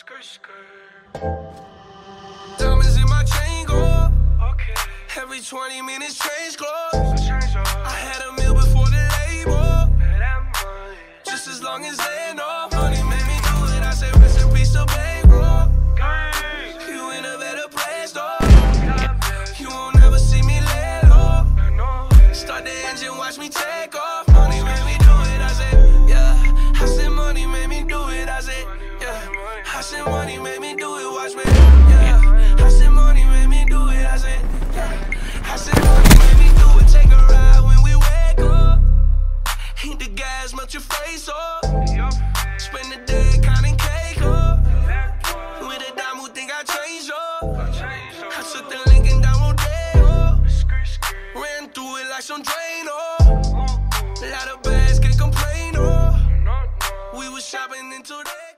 Skirt, skirt. Diamonds in my chain go. Okay. Every 20 minutes change clothes. Change I had a meal before the label. Just as long as they know. Money made me do it. I say rest in peace to bankroll. You in a better place though. You won't ever see me let low. Start the engine, watch me take off. I said money made me do it. Watch me, yeah. I said money made me do it. I said, yeah. I said money made me do it. Take a ride when we wake up. Heat the gas, melt your face up. Spend the day counting cake up. With a dime, who think I changed up? I took the Lincoln down Rodeo. Ran through it like some Drano. Lot of bags can't complain, oh. We was shopping in today.